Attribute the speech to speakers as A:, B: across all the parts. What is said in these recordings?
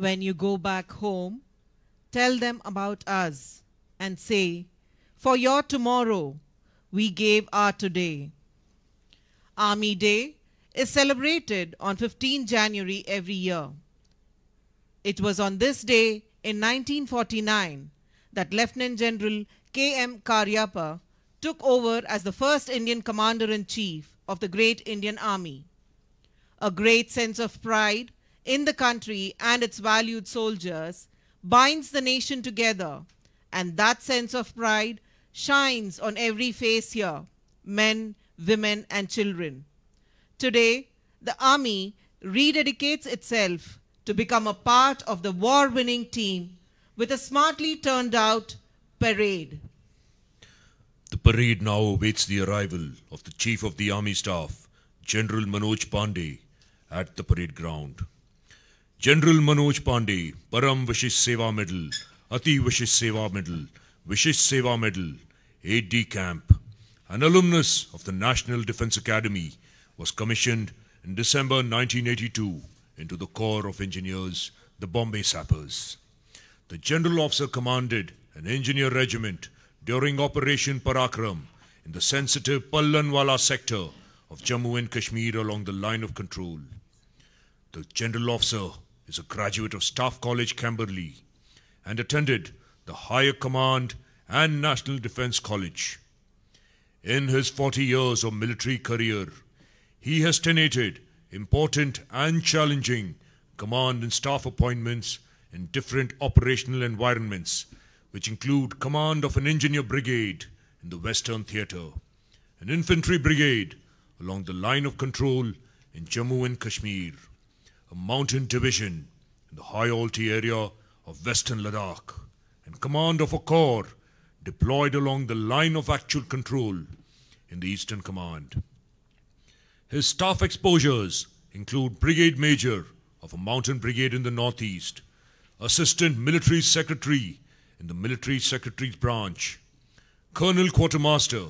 A: When you go back home, tell them about us and say, For your tomorrow, we gave our today. Army Day is celebrated on 15 January every year. It was on this day in 1949 that Lieutenant General K.M. Cariappa took over as the first Indian Commander-in-Chief of the Great Indian Army. A great sense of pride in the country and its valued soldiers binds the nation together, and that sense of pride shines on every face here men, women, and children. Today, the Army rededicates itself to become a part of the war winning team with a smartly turned out parade.
B: The parade now awaits the arrival of the Chief of the Army Staff, General Manoj Pandey, at the parade ground. General Manoj Pandey, Param Vishisht Seva Medal, Ati Vishisht Seva Medal, Vishisht Seva Medal, Aide-de-Camp, an alumnus of the National Defence Academy, was commissioned in December 1982 into the Corps of Engineers, the Bombay Sappers. The General Officer commanded an engineer regiment during Operation Parakram in the sensitive Pallanwala sector of Jammu and Kashmir along the line of control. The General Officer is a graduate of Staff College, Camberley, and attended the Higher Command and National Defence College. In his 40 years of military career, he has tenated important and challenging command and staff appointments in different operational environments, which include command of an engineer brigade in the Western Theatre, an infantry brigade along the line of control in Jammu and Kashmir, a mountain division in the high altitude area of Western Ladakh, and command of a corps deployed along the line of actual control in the Eastern Command. His staff exposures include Brigade Major of a mountain brigade in the Northeast, Assistant Military Secretary in the Military Secretary's branch, Colonel Quartermaster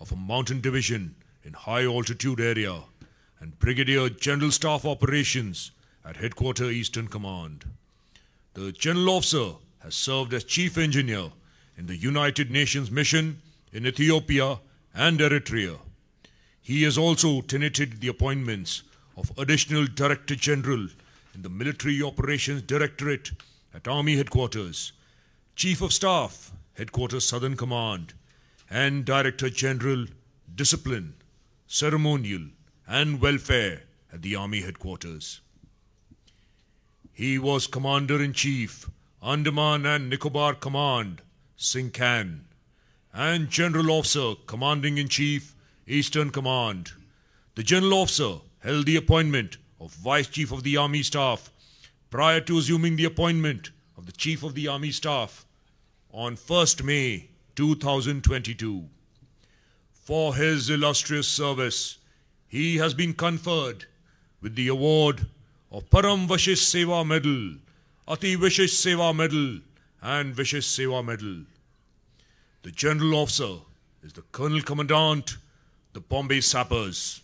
B: of a mountain division in high altitude area, and Brigadier General Staff Operations at Headquarter Eastern Command. The General Officer has served as Chief Engineer in the United Nations Mission in Ethiopia and Eritrea. He has also tenated the appointments of Additional Director General in the Military Operations Directorate at Army Headquarters, Chief of Staff, Headquarters Southern Command, and Director General, Discipline, Ceremonial, and Welfare at the Army Headquarters. He was Commander in Chief, Andaman and Nicobar Command, CINCAN, and General Officer, Commanding in Chief, Eastern Command. The General Officer held the appointment of Vice Chief of the Army Staff prior to assuming the appointment of the Chief of the Army Staff on 1st May 2022. For his illustrious service, he has been conferred with the award of Param Vishisht Seva Medal, Ati Vishisht Seva Medal, and Vishisht Seva Medal. The General Officer is the Colonel Commandant, the Bombay Sappers.